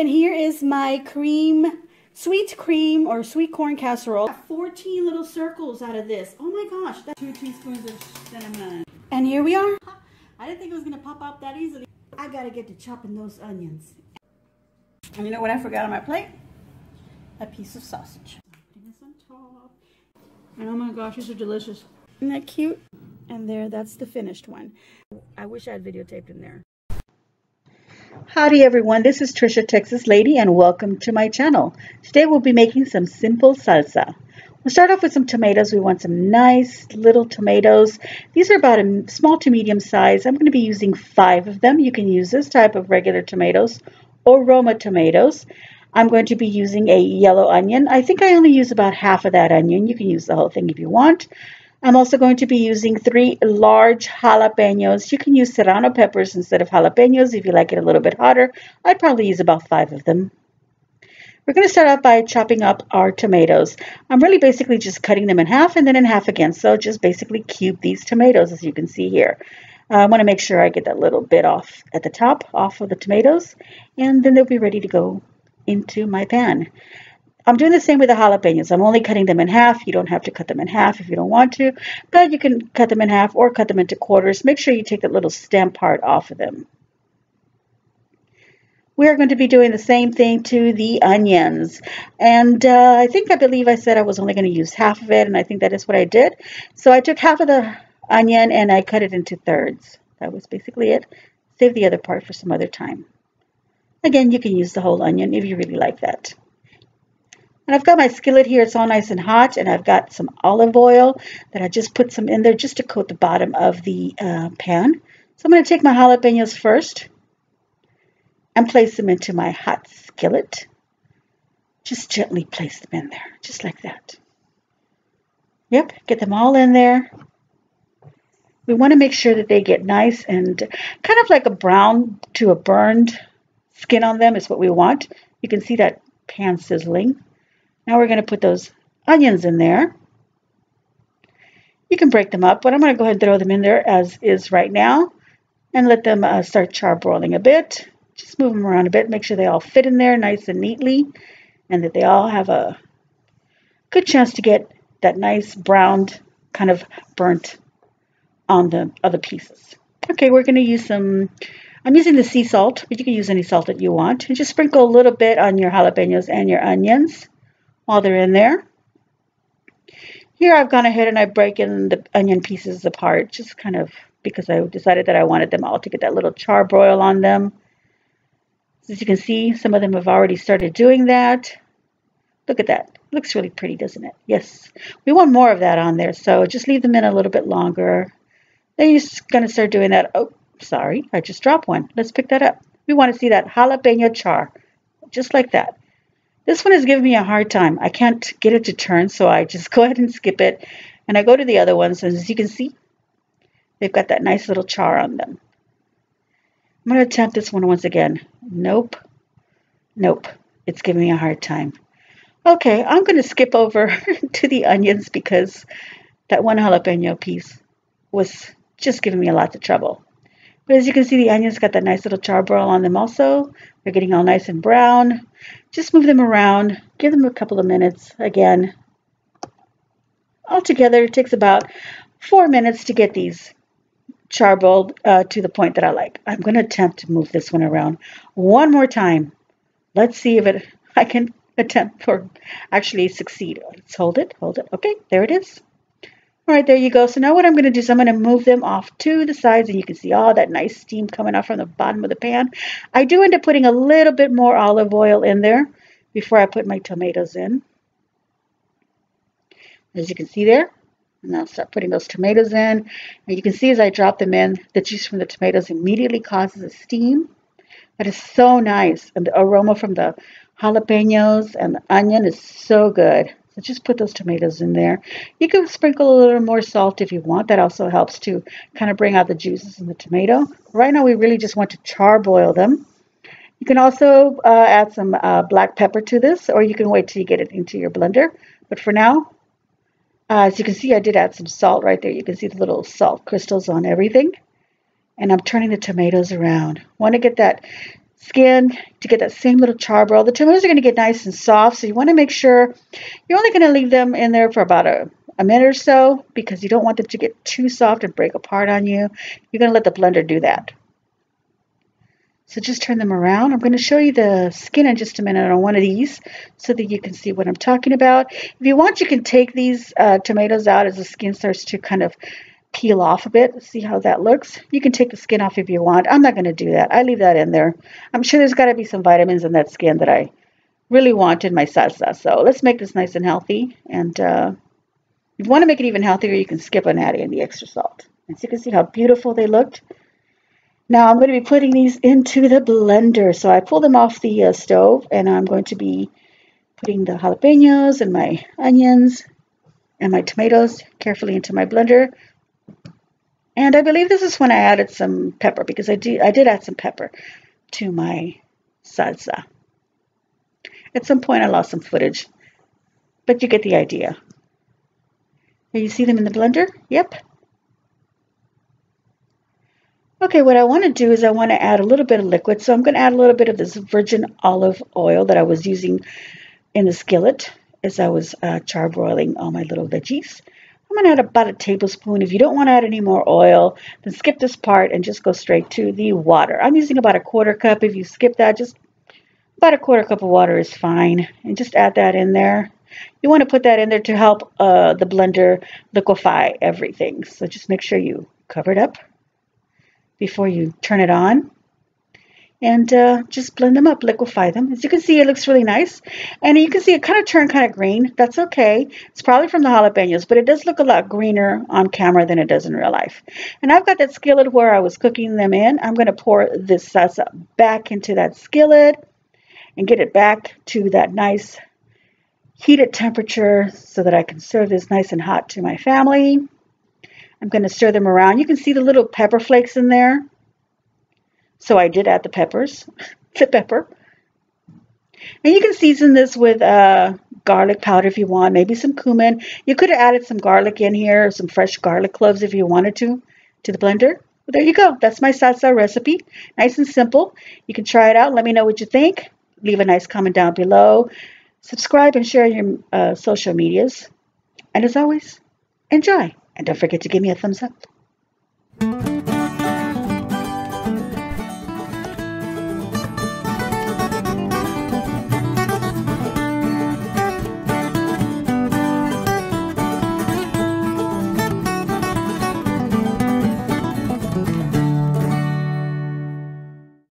and here is my cream, sweet cream or sweet corn casserole. 14 little circles out of this. Oh my gosh, that's two teaspoons of cinnamon. And here we are. I didn't think it was gonna pop out that easily. I gotta get to chopping those onions. And you know what I forgot on my plate? A piece of sausage. And oh my gosh, these are delicious. Isn't that cute? And there, that's the finished one. I wish I had videotaped in there. Howdy everyone, this is Tricia Texas Lady and welcome to my channel. Today we'll be making some simple salsa. We'll start off with some tomatoes. We want some nice little tomatoes. These are about a small to medium size. I'm going to be using five of them. You can use this type of regular tomatoes or Roma tomatoes. I'm going to be using a yellow onion. I think I only use about half of that onion. You can use the whole thing if you want. I'm also going to be using three large jalapenos. You can use serrano peppers instead of jalapenos if you like it a little bit hotter. I'd probably use about five of them. We're going to start out by chopping up our tomatoes. I'm really basically just cutting them in half and then in half again. So just basically cube these tomatoes as you can see here. Uh, I want to make sure I get that little bit off at the top, off of the tomatoes, and then they'll be ready to go into my pan. I'm doing the same with the jalapenos. I'm only cutting them in half. You don't have to cut them in half if you don't want to, but you can cut them in half or cut them into quarters. Make sure you take that little stem part off of them. We are going to be doing the same thing to the onions. And uh, I think I believe I said I was only going to use half of it, and I think that is what I did. So I took half of the onion and I cut it into thirds. That was basically it. Save the other part for some other time. Again, you can use the whole onion if you really like that. And I've got my skillet here. It's all nice and hot. And I've got some olive oil that I just put some in there just to coat the bottom of the uh, pan. So I'm going to take my jalapenos first and place them into my hot skillet. Just gently place them in there, just like that. Yep, get them all in there. We want to make sure that they get nice and kind of like a brown to a burned skin on them is what we want. You can see that pan sizzling. Now we're going to put those onions in there. You can break them up, but I'm going to go ahead and throw them in there as is right now and let them uh, start charbroiling a bit. Just move them around a bit, make sure they all fit in there nice and neatly and that they all have a good chance to get that nice browned kind of burnt on the other pieces. Okay, we're going to use some, I'm using the sea salt, but you can use any salt that you want. And just sprinkle a little bit on your jalapenos and your onions while they're in there. Here I've gone ahead and I break in the onion pieces apart, just kind of because I decided that I wanted them all to get that little charbroil on them. As you can see, some of them have already started doing that. Look at that. Looks really pretty, doesn't it? Yes. We want more of that on there, so just leave them in a little bit longer. Then you're just going to start doing that. Oh, sorry, I just dropped one. Let's pick that up. We want to see that jalapeno char, just like that. This one is giving me a hard time. I can't get it to turn, so I just go ahead and skip it. And I go to the other ones, and as you can see, they've got that nice little char on them. I'm going to attempt this one once again. Nope. Nope. It's giving me a hard time. Okay, I'm going to skip over to the onions because that one jalapeno piece was just giving me a lot of trouble. But as you can see, the onions got that nice little charbroil on them also. They're getting all nice and brown. Just move them around. Give them a couple of minutes again. Altogether, it takes about four minutes to get these charbroiled uh, to the point that I like. I'm going to attempt to move this one around one more time. Let's see if it I can attempt or actually succeed. Let's hold it, hold it. Okay, there it is. All right, there you go. So now what I'm going to do is I'm going to move them off to the sides and you can see all that nice steam coming off from the bottom of the pan. I do end up putting a little bit more olive oil in there before I put my tomatoes in. As you can see there, and I'll start putting those tomatoes in. And you can see as I drop them in, the juice from the tomatoes immediately causes a steam. That is so nice. And the aroma from the jalapenos and the onion is so good. So just put those tomatoes in there. You can sprinkle a little more salt if you want. That also helps to kind of bring out the juices in the tomato. Right now we really just want to charboil them. You can also uh, add some uh, black pepper to this or you can wait till you get it into your blender. But for now, uh, as you can see, I did add some salt right there. You can see the little salt crystals on everything. And I'm turning the tomatoes around. Want to get that skin to get that same little charbroil. The tomatoes are going to get nice and soft, so you want to make sure you're only going to leave them in there for about a, a minute or so because you don't want them to get too soft and break apart on you. You're going to let the blender do that. So just turn them around. I'm going to show you the skin in just a minute on one of these so that you can see what I'm talking about. If you want, you can take these uh, tomatoes out as the skin starts to kind of peel off a bit. See how that looks? You can take the skin off if you want. I'm not going to do that. I leave that in there. I'm sure there's got to be some vitamins in that skin that I really want in my salsa. So let's make this nice and healthy. And uh, if you want to make it even healthier, you can skip on adding the extra salt. And so you can see how beautiful they looked. Now I'm going to be putting these into the blender. So I pulled them off the uh, stove and I'm going to be putting the jalapenos and my onions and my tomatoes carefully into my blender. And I believe this is when I added some pepper because I, do, I did add some pepper to my salsa. At some point I lost some footage, but you get the idea. You see them in the blender? Yep. Okay, what I want to do is I want to add a little bit of liquid. So I'm going to add a little bit of this virgin olive oil that I was using in the skillet as I was uh, charbroiling all my little veggies. I'm going to add about a tablespoon. If you don't want to add any more oil, then skip this part and just go straight to the water. I'm using about a quarter cup. If you skip that, just about a quarter cup of water is fine. And just add that in there. You want to put that in there to help uh, the blender liquefy everything. So just make sure you cover it up before you turn it on and uh, just blend them up, liquefy them. As you can see, it looks really nice. And you can see it kind of turned kind of green. That's okay. It's probably from the jalapenos, but it does look a lot greener on camera than it does in real life. And I've got that skillet where I was cooking them in. I'm going to pour this salsa back into that skillet and get it back to that nice heated temperature so that I can serve this nice and hot to my family. I'm going to stir them around. You can see the little pepper flakes in there. So I did add the peppers, the pepper. And you can season this with uh, garlic powder if you want, maybe some cumin. You could have added some garlic in here, some fresh garlic cloves if you wanted to, to the blender. But there you go. That's my salsa recipe. Nice and simple. You can try it out. Let me know what you think. Leave a nice comment down below. Subscribe and share your uh, social medias. And as always, enjoy. And don't forget to give me a thumbs up.